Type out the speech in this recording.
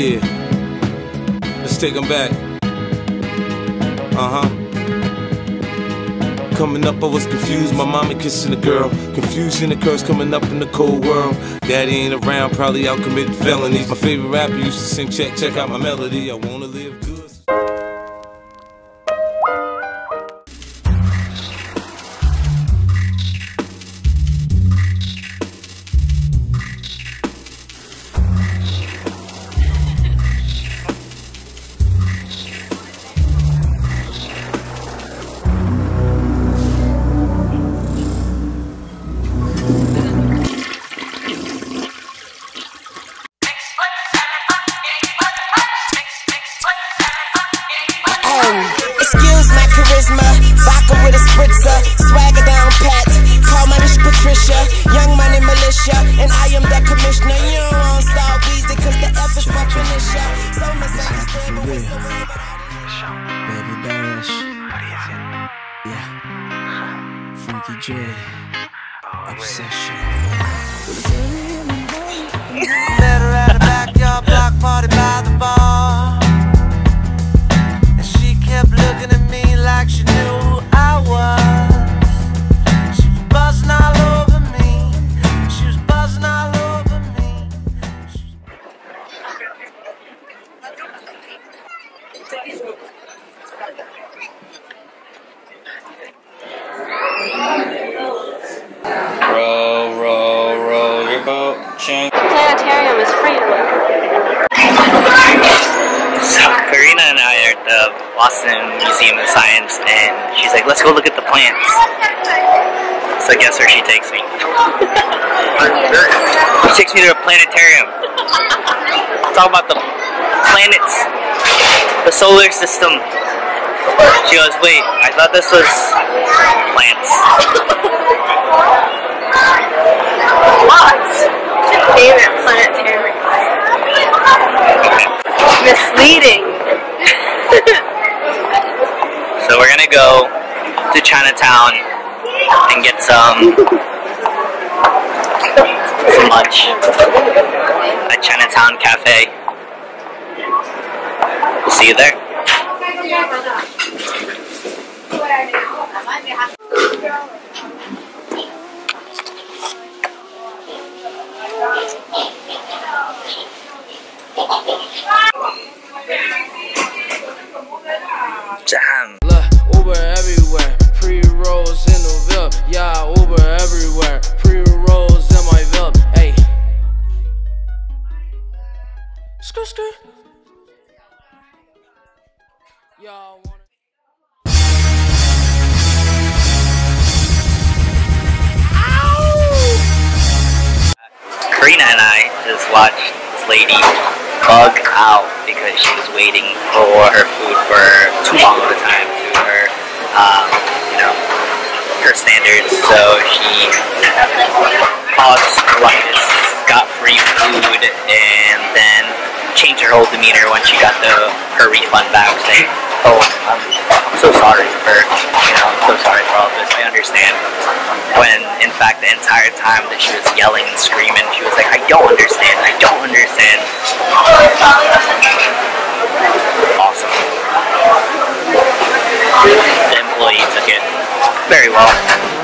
Yeah. Let's take them back. Uh huh. Coming up, I was confused. My mama kissing a girl. Confusion occurs coming up in the cold world. Daddy ain't around, probably out committing felonies. My favorite rapper used to sing, check, check out my melody. I wanna live good. Excuse my charisma, vodka with a spritzer, swagger down pat. Call my bitch Patricia, young money militia, and I am that commissioner. You don't want star Weezy, cause the F is for Felicia. So misunderstood, but we Baby Bash. Yeah. Frankie J. Oh, Obsession. Met her at a backyard block party Row, row, row your boat, Chink. Planetarium is free to. So Carrina and I are at the Boston Museum of Science, and she's like, "Let's go look at the plants." So guess where she takes me? She takes me to a planetarium. Talk about the planets, the solar system. She goes, "Wait, I thought this was plants." What? Favorite planetarium. Misleading. So we're gonna go to Chinatown and get some some lunch at Chinatown Cafe. See you there. Carrina and I just watched this lady bug out because she was waiting for her food for too long of a time to her, um, you know, her standards. So she caused ruckus, got free food, and then changed her whole demeanor when she got the her refund back, saying, oh, I'm, so sorry for, you know, I'm so sorry for all this. I understand. When, in fact, the entire time that she was yelling and screaming, she was like, I don't understand. I don't understand. Awesome. The employee took it very well.